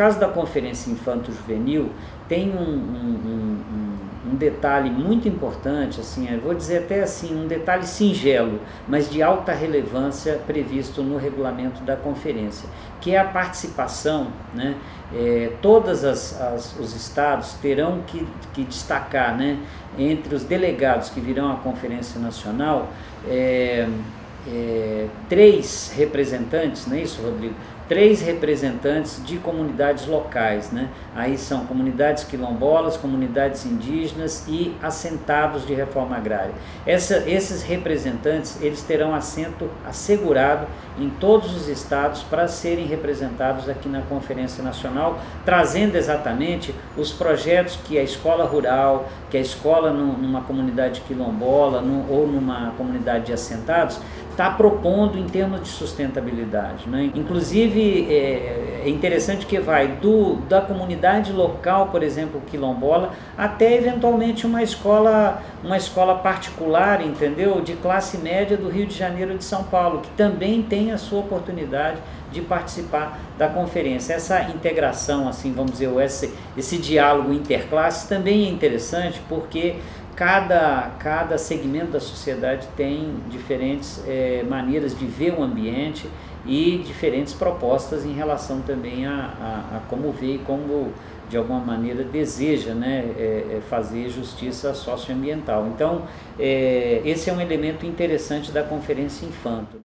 caso da Conferência Infanto-Juvenil, tem um, um, um, um, detalhe muito importante, assim, vou dizer até assim, um detalhe singelo, mas de alta relevância previsto no regulamento da conferência, que é a participação, né? É, todas as, as, os estados terão que, que destacar, né, entre os delegados que virão à conferência nacional, é, é, três representantes, não é isso, Rodrigo? Três representantes de comunidades locais, né? Aí são comunidades quilombolas, comunidades indígenas e assentados de reforma agrária. Essa, esses representantes, eles terão assento assegurado em todos os estados para serem representados aqui na Conferência Nacional, trazendo exatamente os projetos que a escola rural, que a escola numa comunidade quilombola ou numa comunidade de assentados, está propondo em termos de sustentabilidade. Né? Inclusive, é, é, interessante que vai do, da comunidade local, por exemplo, quilombola, até eventualmente uma escola, uma escola particular, entendeu? De classe média do Rio de Janeiro de São Paulo, que também tem a sua oportunidade de participar da conferência. Essa integração, assim, vamos dizer, esse, esse diálogo interclasse também é interessante porque cada, cada segmento da sociedade tem diferentes é, maneiras de ver o ambiente e diferentes propostas em relação também a, a, a como vê e como de alguma maneira deseja né, é, fazer justiça socioambiental. Então, é, esse é um elemento interessante da Conferência Infanto.